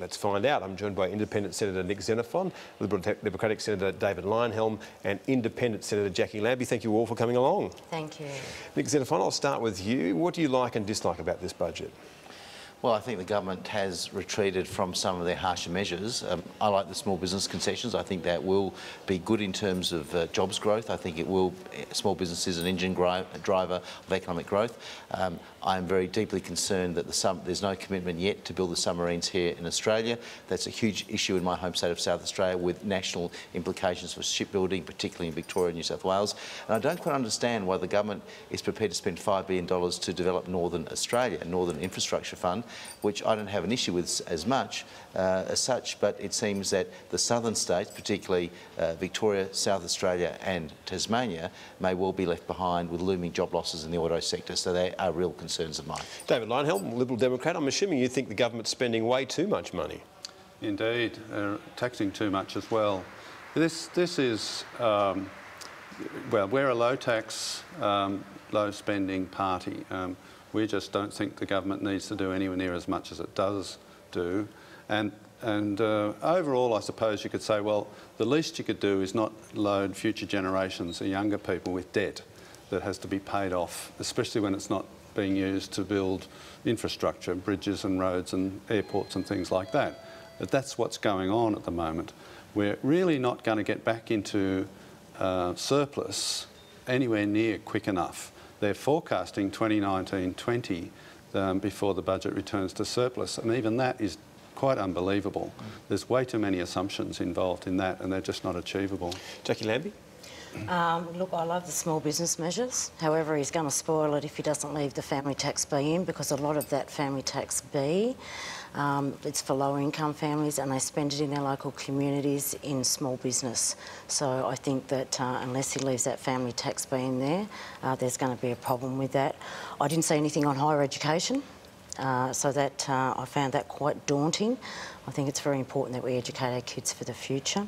Let's find out. I'm joined by Independent Senator Nick Xenophon, Liberal Democratic Senator David Leyonhjelm, and Independent Senator Jacqui Lambie. Thank you all for coming along. Thank you. Nick Xenophon, I'll start with you. What do you like and dislike about this budget? Well, I think the government has retreated from some of their harsher measures. Um, I like the small business concessions. I think that will be good in terms of uh, jobs growth. I think it will, small business is an engine driver of economic growth. Um, I'm very deeply concerned that the there's no commitment yet to build the submarines here in Australia. That's a huge issue in my home state of South Australia with national implications for shipbuilding, particularly in Victoria and New South Wales. And I don't quite understand why the government is prepared to spend $5 billion to develop Northern Australia, Northern Infrastructure Fund, which I don't have an issue with as much uh, as such, but it seems that the southern states, particularly uh, Victoria, South Australia and Tasmania, may well be left behind with looming job losses in the auto sector, so they are real concerns of mine. David Leyonhjelm, Liberal Democrat, I'm assuming you think the government's spending way too much money. Indeed, uh, taxing too much as well. This, this is, um, well, we're a low tax, um, low spending party. Um, we just don't think the government needs to do anywhere near as much as it does do. And, and uh, overall, I suppose you could say, well, the least you could do is not load future generations or younger people with debt that has to be paid off, especially when it's not being used to build infrastructure, bridges and roads and airports and things like that. But that's what's going on at the moment. We're really not going to get back into uh, surplus anywhere near quick enough they're forecasting 2019-20 um, before the budget returns to surplus, and even that is quite unbelievable. There's way too many assumptions involved in that, and they're just not achievable. Jacqui Lambie? Um, look, I love the small business measures. However, he's going to spoil it if he doesn't leave the family tax B in because a lot of that family tax B um, it's for lower income families and they spend it in their local communities in small business. So I think that uh, unless he leaves that family tax B in there, uh, there's going to be a problem with that. I didn't see anything on higher education. Uh, so that uh, I found that quite daunting. I think it's very important that we educate our kids for the future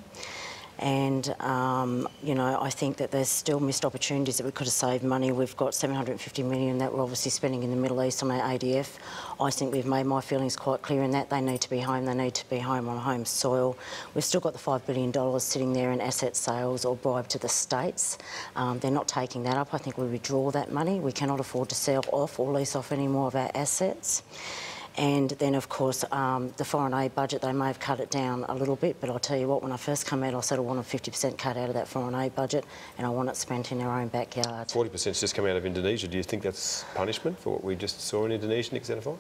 and um, you know I think that there's still missed opportunities that we could have saved money. We've got 750 million that we're obviously spending in the Middle East on our ADF. I think we've made my feelings quite clear in that they need to be home. They need to be home on home soil. We've still got the five billion dollars sitting there in asset sales or bribe to the states. Um, they're not taking that up. I think we withdraw that money. We cannot afford to sell off or lease off any more of our assets. And then, of course, um, the foreign aid budget, they may have cut it down a little bit, but I'll tell you what, when I first came out, I said I wanted 50% cut out of that foreign aid budget and I want it spent in our own backyard. 40% just come out of Indonesia. Do you think that's punishment for what we just saw in Indonesia, Xenophon?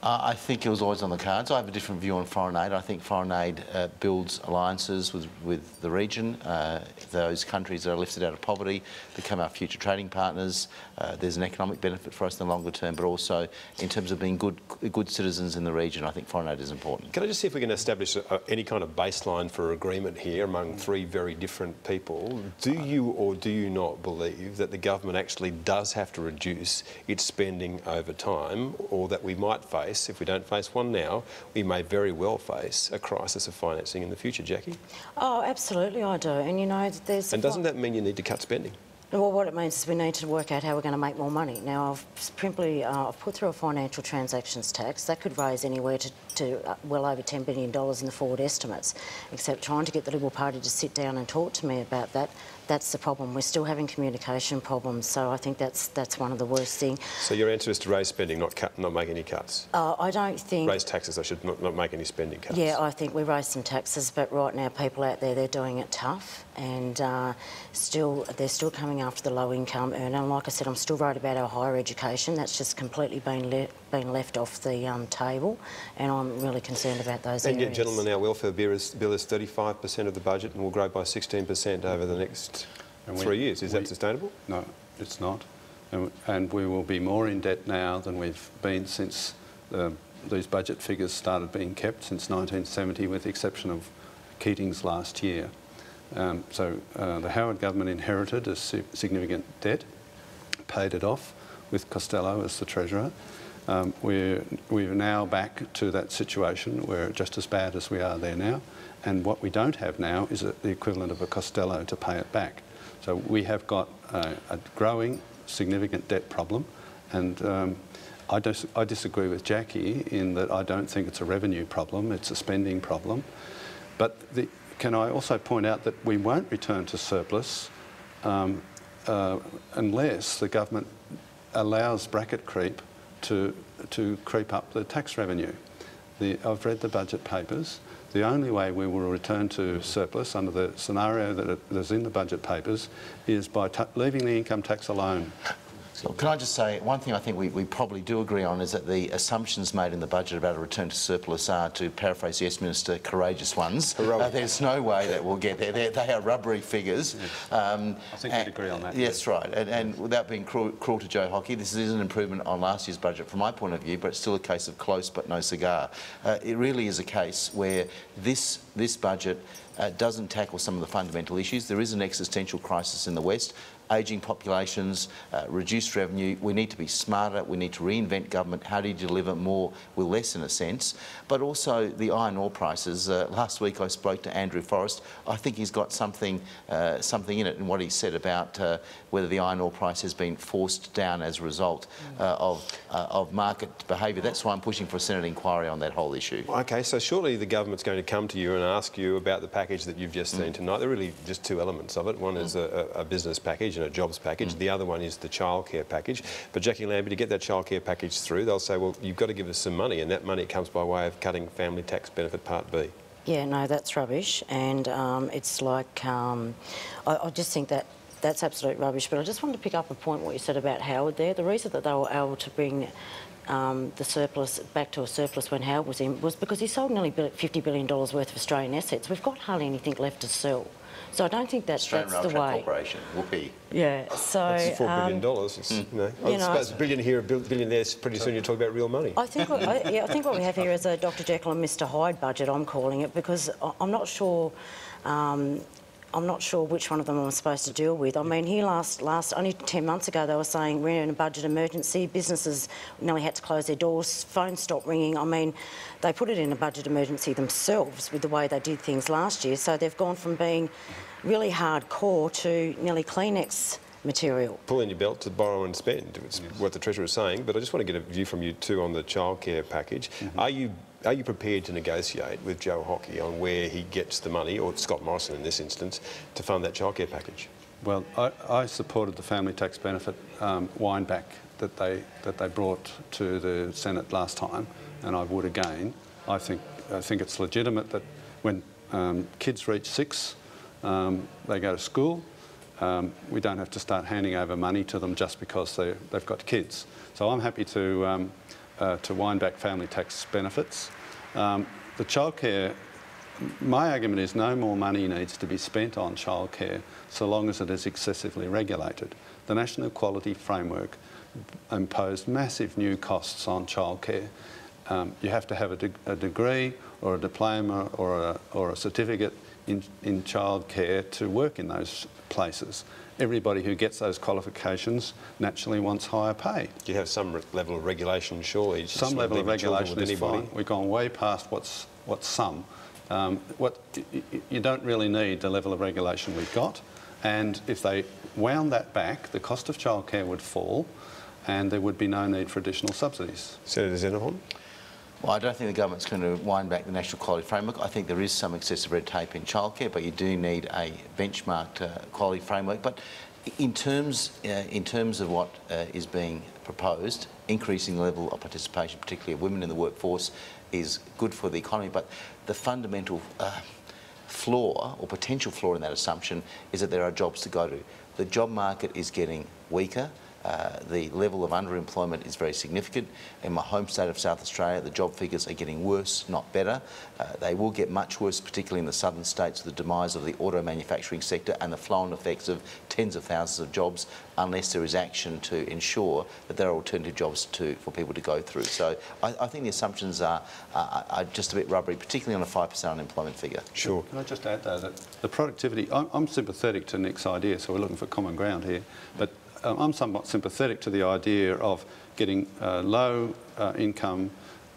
Uh, I think it was always on the cards. I have a different view on foreign aid. I think foreign aid uh, builds alliances with, with the region. Uh, those countries that are lifted out of poverty become our future trading partners. Uh, there's an economic benefit for us in the longer term, but also in terms of being good good citizens in the region, I think foreign aid is important. Can I just see if we can establish a, any kind of baseline for agreement here among three very different people? Do you or do you not believe that the government actually does have to reduce its spending over time, or that we might face face, if we don't face one now, we may very well face a crisis of financing in the future, Jacqui. Oh, absolutely I do. And you know, there's... And doesn't that mean you need to cut spending? Well, what it means is we need to work out how we're going to make more money. Now, I've simply uh, I've put through a financial transactions tax that could raise anywhere to, to uh, well over $10 billion in the forward estimates. Except trying to get the Liberal Party to sit down and talk to me about that, that's the problem. We're still having communication problems, so I think that's that's one of the worst things. So your answer is to raise spending, not cut, not make any cuts. Uh, I don't think raise taxes. I should not, not make any spending cuts. Yeah, I think we raise some taxes, but right now people out there they're doing it tough, and uh, still they're still coming after the low income earner. And like I said, I'm still worried about our higher education. That's just completely been le been left off the um, table, and I'm really concerned about those and areas. yet, gentlemen, our welfare bill is, bill is 35% of the budget and will grow by 16% over the next we, three years. Is we, that sustainable? No, it's not. And, and, we will be more in debt now than we've been since the, these budget figures started being kept since 1970, with the exception of Keating's last year. Um, so uh, the Howard government inherited a significant debt, paid it off with Costello as the treasurer. Um, we're, we're now back to that situation where just as bad as we are there now. And what we don't have now is the equivalent of a Costello to pay it back. So we have got a, a growing, significant debt problem. And um, I, dis- I disagree with Jacqui in that I don't think it's a revenue problem, it's a spending problem. But the, can I also point out that we won't return to surplus um, uh, unless the government allows bracket creep to, to creep up the tax revenue. The, I've read the budget papers. The only way we will return to surplus under the scenario that's in the budget papers is by leaving the income tax alone. So can I just say, one thing I think we, we probably do agree on is that the assumptions made in the budget about a return to surplus are, to paraphrase Yes Minister, courageous ones. Uh, there's no way that we'll get there. They're, they are rubbery figures. Um, I think we'd agree on that, Yes, right. And, and without being cruel, cruel to Joe Hockey, this is an improvement on last year's budget from my point of view, but it's still a case of close but no cigar. Uh, it really is a case where this, this budget uh, doesn't tackle some of the fundamental issues. There is an existential crisis in the West ageing populations, uh, reduced revenue. We need to be smarter. We need to reinvent government. How do you deliver more with less, in a sense? But also the iron ore prices. Uh, last week I spoke to Andrew Forrest. I think he's got something, uh, something in it in what he said about uh, whether the iron ore price has been forced down as a result uh, of, uh, of market behaviour. That's why I'm pushing for a Senate inquiry on that whole issue. Okay, so surely the government's going to come to you and ask you about the package that you've just seen tonight. There are really just two elements of it. One is a, a a business package and a jobs package. The other one is the childcare package. But Jacqui Lambie, to get that childcare package through, they'll say, well, you've got to give us some money, and that money comes by way of cutting family tax benefit Part B. Yeah, no, that's rubbish, and um, it's like um, I, I just think that that's absolute rubbish. But I just wanted to pick up a point what you said about Howard there. The reason that they were able to bring um, the surplus back to a surplus when Howard was in was because he sold nearly $50 billion worth of Australian assets. We've got hardly anything left to sell. So I don't think that Australian that's Rail the Track way. Corporation, whoopee. Yeah, so That's four billion um, dollars. It's, you know, I You know, suppose a billion here, a billion there. Pretty soon you talk about real money. I think what, I, yeah, I think what we have here is a Dr Jekyll and Mr Hyde budget. I'm calling it because I- I'm not sure. Um, I'm not sure which one of them I'm supposed to deal with. I mean, here last, last only 10 months ago, they were saying we're in a budget emergency. Businesses nearly had to close their doors. Phones stopped ringing. I mean, they put it in a budget emergency themselves with the way they did things last year. So they've gone from being really hardcore to nearly Kleenex material. pull in your belt to borrow and spend. It's what the Treasurer is saying. But I just want to get a view from you too on the childcare package. Mm-hmm. Are you are you prepared to negotiate with Joe Hockey on where he gets the money, or Scott Morrison in this instance, to fund that childcare package? Well, I, I supported the family tax benefit um, wind back that they that they brought to the Senate last time, and I would again. I think I think it's legitimate that when um, kids reach six, um, they go to school. Um, we don't have to start handing over money to them just because they, they've got kids. So I'm happy to um, uh, to wind back family tax benefits. Um, the childcare my argument is no more money needs to be spent on childcare so long as it is excessively regulated. The National Quality Framework imposed massive new costs on childcare. Um, you have to have a, de- a degree or a diploma or a, or a certificate in, in childcare to work in those places. Everybody who gets those qualifications naturally wants higher pay. Do you have some level of regulation, surely? Some level of regulation is anybody? fine. We've gone way past what's, what's some. Um, what, you don't really need the level of regulation we've got. And if they wound that back, the cost of childcare would fall and there would be no need for additional subsidies. Senator Xenophon? Well, I don't think the government's going to wind back the National Quality Framework. I think there is some excessive red tape in childcare, but you do need a benchmarked uh, quality framework. But in terms, uh, in terms of what uh, is being proposed, increasing the level of participation, particularly of women in the workforce, is good for the economy. But the fundamental uh, flaw or potential flaw in that assumption is that there are jobs to go to. The job market is getting weaker. Uh, the level of underemployment is very significant. In my home state of South Australia, the job figures are getting worse, not better. Uh, they will get much worse, particularly in the southern states, with the demise of the auto manufacturing sector and the flow-on effects of tens of thousands of jobs, unless there is action to ensure that there are alternative jobs to, for people to go through. So I, I think the assumptions are, are, are just a bit rubbery, particularly on a 5% unemployment figure. Sure. Can I just add though that the productivity, I'm, I'm sympathetic to Nick's idea, so we're looking for common ground here, but um, I'm somewhat sympathetic to the idea of getting uh, low uh, income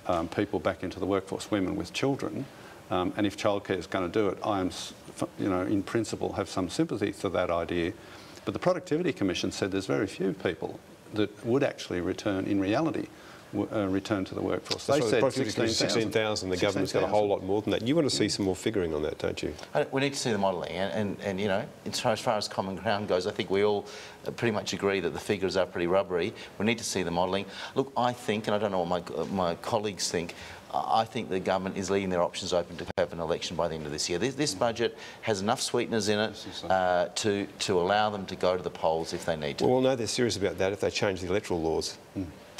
um, people back into the workforce, women with children, um, and if childcare is going to do it, I am, you know, in principle have some sympathy for that idea. But the Productivity Commission said there's very few people that would actually return in reality uh, return to the workforce. They right, said productivity 16,000. 16,000. The government's got a whole lot more than that. You want to see some more figuring on that, don't you? We need to see the modelling, and, and, and you know, as far, as common ground goes, I think we all uh, pretty much agree that the figures are pretty rubbery. We need to see the modelling. Look, I think, and I don't know what my, uh, my colleagues think, I I think the government is leaving their options open to have an election by the end of this year. This, this budget has enough sweeteners in it uh, to, to allow them to go to the polls if they need to. Well, we'll know they're serious about that if they change the electoral laws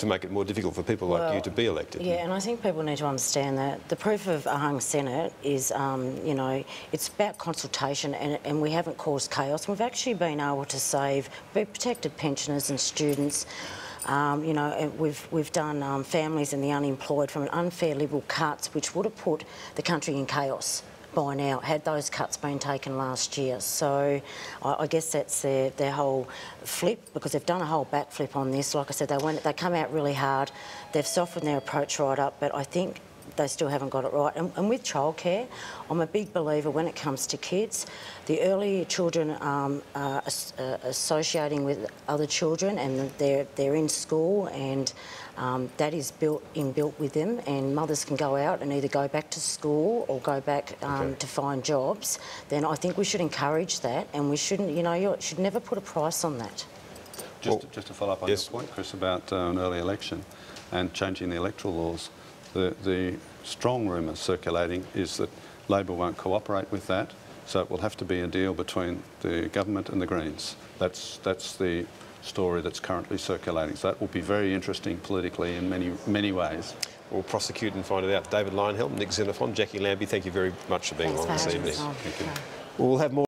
to make it more difficult for people like you to be elected. Yeah, and I think people need to understand that the proof of a hung Senate is, um, you know, it's about consultation and, and we haven't caused chaos. We've actually been able to save, we've protected pensioners and students. Um, you know, we've, we've done um, families and the unemployed from an unfair liberal cuts, which would have put the country in chaos by now had those cuts been taken last year. So I, I guess that's their, their whole flip because they've done a whole backflip on this. Like I said, they went, they come out really hard. They've softened their approach right up, but I think they still haven't got it right. And, and with childcare, I'm a big believer when it comes to kids, the earlier children um, are as, uh, associating with other children and they're, they're in school and um, that is built inbuilt with them and mothers can go out and either go back to school or go back um, Okay. to find jobs, then I think we should encourage that and we shouldn't, you know, you should never put a price on that. Just, Well, just to follow up on yes. your point, Chris, about uh, an early election and changing the electoral laws, the, the strong rumour circulating is that Labor won't cooperate with that, so it will have to be a deal between the government and the Greens. That's, that's the story that's currently circulating. So that will be very interesting politically in many, many ways. We'll prosecute and find it out. David Leyonhjelm, Nick Xenophon, Jacqui Lambie, thank you very much for being Thanks along for this evening. us on. Okay. We'll have more.